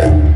you